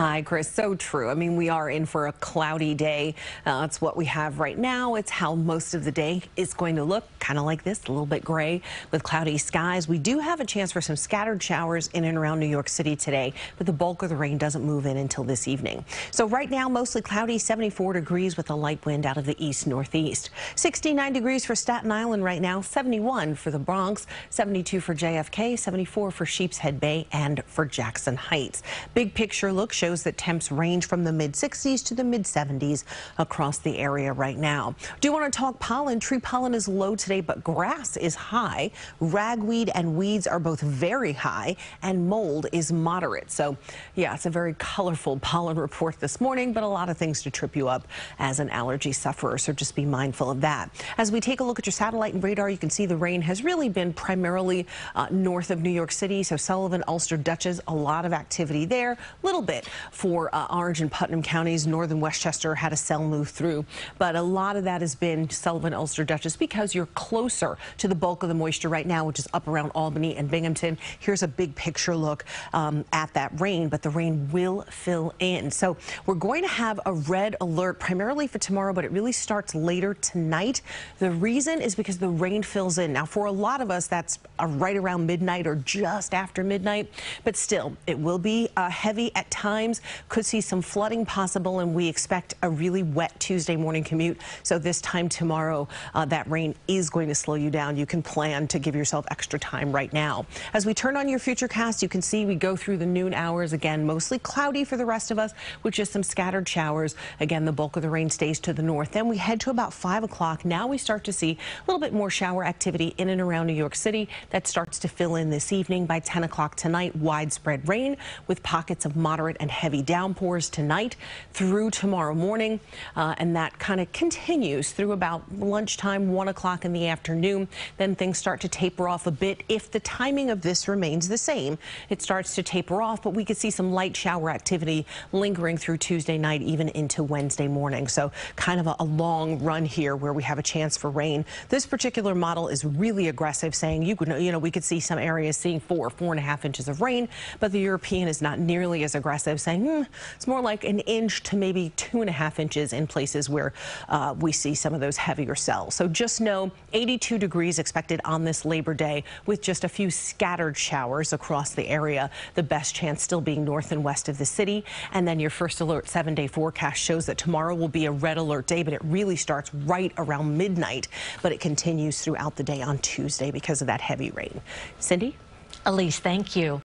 Hi, Chris. So true. I mean, we are in for a cloudy day. Uh, that's what we have right now. It's how most of the day is going to look, kind of like this, a little bit gray with cloudy skies. We do have a chance for some scattered showers in and around New York City today, but the bulk of the rain doesn't move in until this evening. So right now, mostly cloudy, 74 degrees with a light wind out of the east northeast. 69 degrees for Staten Island right now, 71 for the Bronx, 72 for JFK, 74 for Sheepshead Bay and for Jackson Heights. Big picture look shows that temps range from the mid 60s to the mid 70s across the area right now. Do you want to talk pollen? Tree pollen is low today, but grass is high. Ragweed and weeds are both very high, and mold is moderate. So, yeah, it's a very colorful pollen report this morning, but a lot of things to trip you up as an allergy sufferer. So just be mindful of that. As we take a look at your satellite and radar, you can see the rain has really been primarily uh, north of New York City. So Sullivan, Ulster, Dutchess, a lot of activity there. A little bit for uh, Orange and Putnam counties. Northern Westchester had a cell move through, but a lot of that has been Sullivan, Ulster, Dutchess because you're closer to the bulk of the moisture right now, which is up around Albany and Binghamton. Here's a big picture look um, at that rain, but the rain will fill in. So we're going to have a red alert primarily for tomorrow, but it really starts later tonight. The reason is because the rain fills in. Now, for a lot of us, that's uh, right around midnight or just after midnight, but still, it will be uh, heavy at times. Could see some flooding possible, and we expect a really wet Tuesday morning commute. So this time tomorrow, uh, that rain is going to slow you down. You can plan to give yourself extra time right now. As we turn on your futurecast, you can see we go through the noon hours again, mostly cloudy for the rest of us, with just some scattered showers. Again, the bulk of the rain stays to the north. Then we head to about 5 o'clock. Now we start to see a little bit more shower activity in and around New York City. That starts to fill in this evening by 10 o'clock tonight. Widespread rain with pockets of moderate and heavy downpours tonight through tomorrow morning. Uh, and that kind of continues through about lunchtime, 1 o'clock in the afternoon. Then things start to taper off a bit. If the timing of this remains the same, it starts to taper off, but we could see some light shower activity lingering through Tuesday night, even into Wednesday morning. So kind of a, a long run here where we have a chance for rain. This particular model is really aggressive, saying you could, you know, we could see some areas seeing four, four and a half inches of rain, but the European is not nearly as aggressive, saying hmm, it's more like an inch to maybe two and a half inches in places where uh, we see some of those heavier cells. So just know 82 degrees expected on this Labor Day with just a few scattered showers across the area. The best chance still being north and west of the city. And then your first alert seven day forecast shows that tomorrow will be a red alert day, but it really starts right around midnight. But it continues throughout the day on Tuesday because of that heavy rain. Cindy? Elise, thank you.